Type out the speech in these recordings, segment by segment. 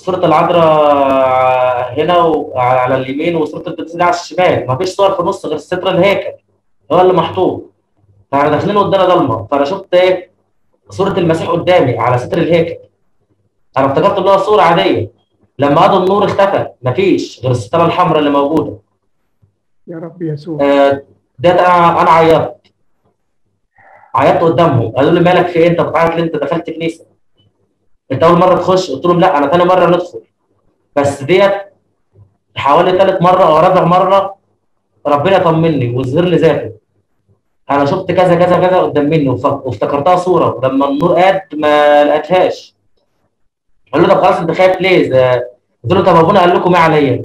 صورة العذراء هنا وعلى اليمين وصورة القديس دي على الشمال. ما فيش صور في النص غير ستر الهيكل. هو اللي محطوط. فاحنا داخلين قدامنا ضلمه فأنا شفت إيه؟ صورة المسيح قدامي على ستر الهيكل. أنا افتكرت إن هو صورة عادية. لما قضوا النور اختفى مفيش غير الستاره الحمراء اللي موجودة. يا رب يسوع. آه، ده أنا أنا عيطت. عيطت قدامهم. قالوا لي مالك في إيه؟ أنت بتعيط ليه؟ أنت دخلت كنيسة. انت اول مرة تخش؟ قلت لهم لا أنا ثاني مرة ندخل. بس ديت حوالي ثالث مرة أو رابع مرة ربنا طمني وظهر لي ذاته. أنا شفت كذا كذا كذا قدام مني وافتكرتها صورة. ولما النور قاد ما لقيتهاش. قال له طب خلاص انت خايف ليه؟ قلت له طب ابونا قال لكم إيه عليا؟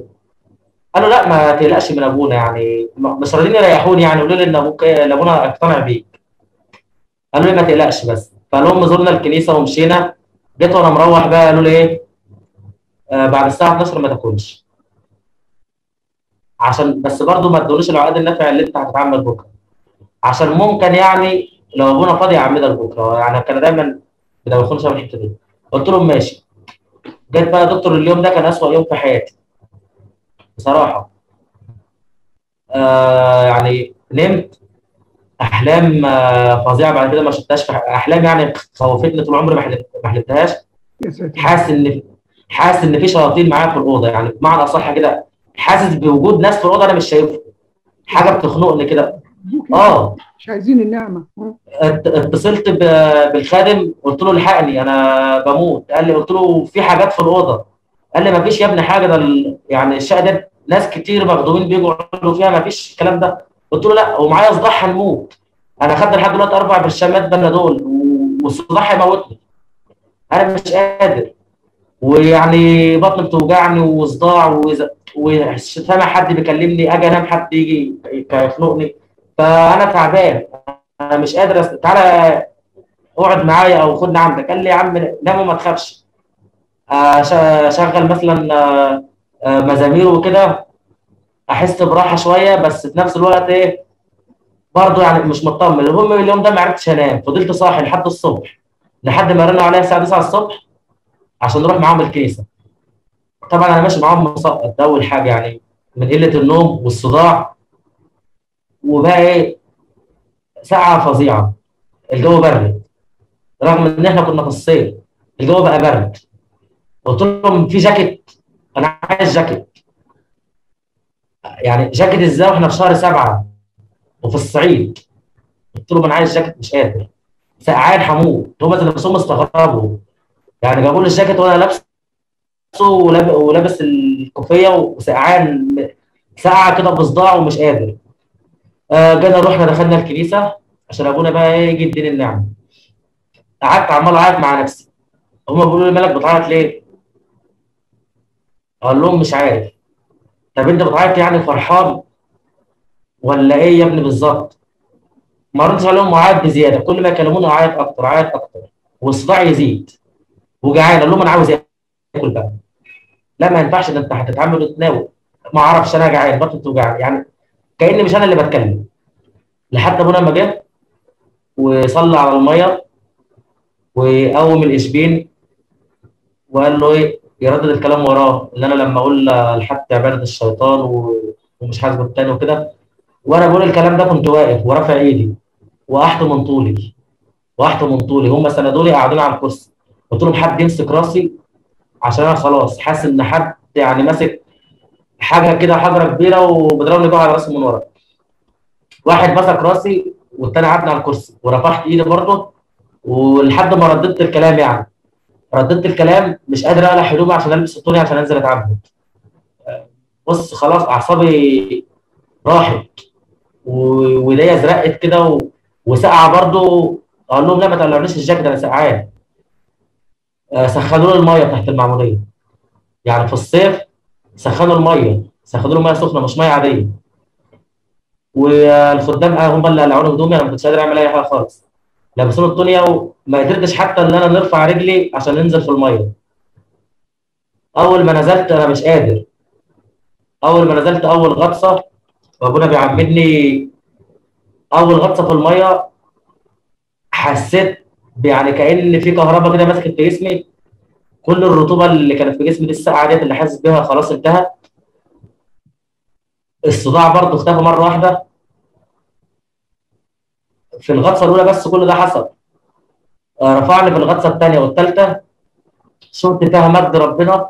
قالوا لا ما تقلقش من ابونا يعني. مش راضيين يريحوني يعني يقولوا لي إن أبوك أبونا اقتنع بيك. قالوا لي ما تقلقش بس؟ فالهم زرنا الكنيسة ومشينا. جيت وأنا مروح بقى قالوا لي إيه؟ آه بعد الساعة 12 ما تاكلش. عشان بس برضو ما تدونيش العقد النافع اللي انت هتتعمل بكرة. عشان ممكن يعني لو ابونا فاضي اعملها لبكرة. يعني كان دايما بيدخلوني شبه الحتة دي. قلت لهم ماشي. جيت بقى دكتور اليوم ده كان أسوأ يوم في حياتي. بصراحة. آه يعني نمت. أحلام آه فظيعة بعد كده ما شفتهاش. أحلام يعني خوفتني طول عمري ما حلمت- ما حلمتهاش حاسس إن حاسس إن في شياطين معايا في الأوضة يعني. بمعنى أصح كده حاسس بوجود ناس في الأوضة أنا مش شايفهم. حاجة بتخنقني كده. آه. مش عايزين النعمة. ات- اتصلت بالخادم قلت له الحقني أنا بموت. قال لي قلت له في حاجات في الأوضة. قال لي ما فيش يا ابني حاجة ده يعني الشقة ده ناس كتير مخدومين بيجوا يقعدوا فيها ما فيش الكلام ده. قلت له لا ومعايا صداع هنموت أنا خدت لحد دلوقتي أربع برشامات بنادول والصداع هيموتني أنا مش قادر. ويعني بطني بتوجعني وصداع وسامع حد بيكلمني أجي أنام حد يجي يخنقني. فأنا تعبان. أنا مش قادر أست... تعالى اقعد معايا أو خدني عندك. قال لي يا عم نام وما تخافش. اشغل مثلا آه، آه، مزامير وكده. احس براحة شوية بس في نفس الوقت إيه برضه يعني مش مطمن. المهم اليوم ده ما عرفتش انام فضلت صاحي لحد الصبح. لحد ما رنوا عليا الساعة 9 الصبح عشان نروح معاهم الكنيسه طبعا أنا ماشي معاهم مسقط ده أول حاجة يعني من قلة النوم والصداع. وبقى إيه ساعة فظيعة. الجو برد. رغم إن إحنا كنا في الصيف الجو بقى برد. قلت لهم في جاكيت أنا عايز جاكيت. يعني جاكيت إزاي وإحنا في شهر سبعة وفي الصعيد. قلت لهم أنا عايز جاكيت مش قادر. سقعان هموت هم استغربوا. يعني جابوا لي الجاكيت وأنا لابسه ولاب- ولابس الكوفية وسقعان ساعه كده بصداع ومش قادر. آه جينا رحنا دخلنا الكنيسة عشان أبونا بقى إيه يجي يديني النعمه قعدت عمال أعيط مع نفسي. هم بيقولوا لي مالك بتعيط ليه؟ أقول لهم مش عارف. طب انت بتعيط يعني فرحان ولا إيه يا ابني بالظبط؟ ما ردتش عليهم وعيط بزيادة كل ما يكلموني اعيط أكتر اعيط أكتر. والصداع يزيد. وجعان أقول لهم أنا عاوز آكل بقى. لا ما ينفعش ده أنت هتتعامل وتناول ما أعرفش أنا جعان بطني بتوجعني. يعني كأني مش أنا اللي بتكلم. لحد ابونا ما جه وصلى على المية وقوم الإشبين وقال له إيه؟ يردد الكلام وراه اللي أنا لما أقول لحد عبادة الشيطان ومش حاسب التاني وكده وأنا بقول الكلام ده كنت واقف ورافع إيدي وقحت من طولي وقحت من طولي. هم سندوني قاعدين على الكرسي. قلت لهم حد يمسك راسي؟ عشان أنا خلاص حاسس إن حد يعني ماسك حاجة كده حجرة كبيرة وبيضربني بقى على راسي من ورا. واحد مسك راسي والتاني قعدني على الكرسي ورفعت إيدي برضه ولحد ما رددت الكلام يعني. رددت الكلام مش قادر أقلع هدومي عشان ألبس الطوني عشان أنزل أتعبد. بص خلاص أعصابي راحت وايديا زرقت كده و... وسقعه برضه. أقول لهم لا ما تقلعونيش الجاكيت أنا سقعان. آه، سخنوا لي المية تحت المعموديه يعني في الصيف سخنوا المية سخنوا لي ميه سخنة مش مية عادية. والخدام آه، هم اللي قلعوني هدومي أنا ما كنتش قادر أعمل أي حاجة خالص. لبسوني الدنيا وما قدرتش حتى إن أنا نرفع رجلي عشان ننزل في المية. أول ما نزلت أنا مش قادر. أول ما نزلت أول غطسة وابونا بيعمدني أول غطسة في المية حسيت يعني كأن في كهرباء كده مسكت في جسمي. كل الرطوبة اللي كانت في جسمي السقعه ديت اللي حاسس بيها خلاص انتهت. الصداع برضه اختفى مرة واحدة. في الغطسة الأولى بس كل ده حصل. آه، رفعني في الغطسة الثانية والثالثة. شفت فيها مجد ربنا.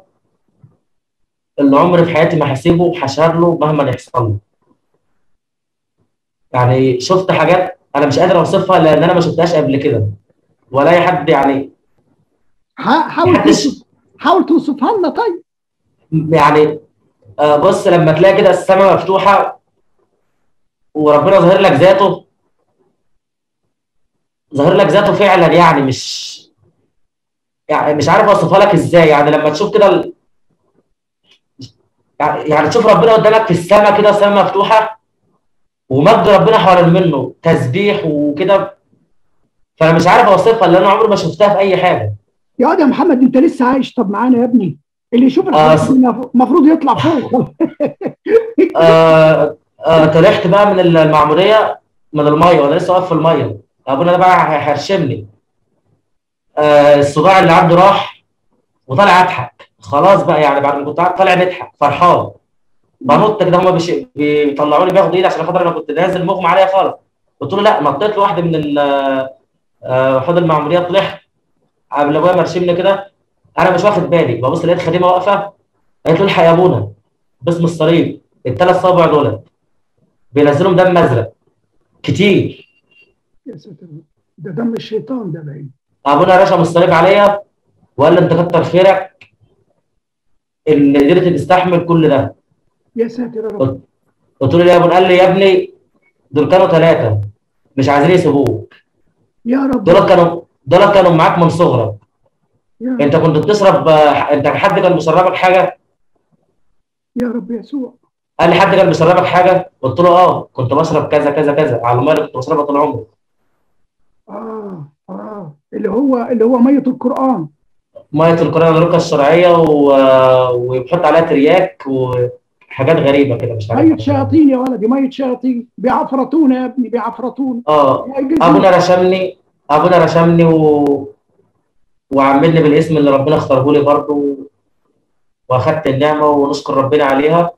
اللي عمري في حياتي ما هسيبه وهشهد له مهما يحصل لي يعني شفت حاجات أنا مش قادر أوصفها لأن أنا ما شفتهاش قبل كده. ولا أي حد يعني حاول محدش- توصف حاول توصفها لنا طيب. يعني آه، بص لما تلاقي كده السماء مفتوحة وربنا ظاهر لك ذاته ظاهر لك ذاته فعلا يعني مش يعني مش عارف أوصفها لك إزاي. يعني لما تشوف كده ال... يعني يعني تشوف ربنا قدامك في السماء كده السماء مفتوحة ومجد ربنا حوالين منه تسبيح وكده. فأنا مش عارف أوصفها لأن أنا عمري ما شفتها في أي حاجة. يا واد يا محمد أنت لسه عايش؟ طب معانا يا ابني. اللي يشوف آه، المفروض يطلع فوق. آه آه طلعت بقى من المعموديه من المية. وأنا لسه واقف في المية. ابونا ده بقى هيحرشمني آه الصداع اللي عنده راح وطالع اضحك خلاص بقى يعني بعد ما كنت طالع نضحك فرحان. بنط كده هما بيش- بيطلعوني بياخدوا إيدي عشان خاطر أنا كنت نازل مغمى عليا خالص. قلت له لا نطيت لوحدي من ال- آه، حوض المعموديه طلعت قبل أبويا مرشمني كده أنا مش واخد بالي. ببص لقيت خديمة واقفة قالت له الحق يا أبونا. باسم الصليب. الثلاث صوابع دول بينزلهم دم ازرق كتير. ساتر. ده دم الشيطان ده باين أبونا رشم الصليب عليا. وقال لي أنت كتر خيرك إن قدرت تستحمل كل ده. يا ساتر يا رب. قلت له ليه يا ابونا قال لي يا ابني دول كانوا ثلاثة مش عايزين يسيبوك. يا رب. دول كانوا دول كانوا معاك من صغرك. يا أنت كنت بتشرب آه، أنت حد كان بيشربك حاجة؟ يا رب يسوع. قال لي حد كان بيشربك حاجة؟ قلت له آه كنت بشرب كذا كذا كذا. على الميه اللي كنت بشربها طول عمري. اللي هو اللي هو مية القرآن. مية القرآن الرقى الشرعية و... وبيحط عليها ترياك وحاجات غريبة كده مش عارف. مية شياطين يا ولدي مية شياطين. بيعفرطونا يا ابني بيعفرطونا آه. أبونا رشمني أبونا رشمني و... وعملني بالاسم اللي ربنا اختاره لي برضه وأخدت النعمة ونشكر ربنا عليها.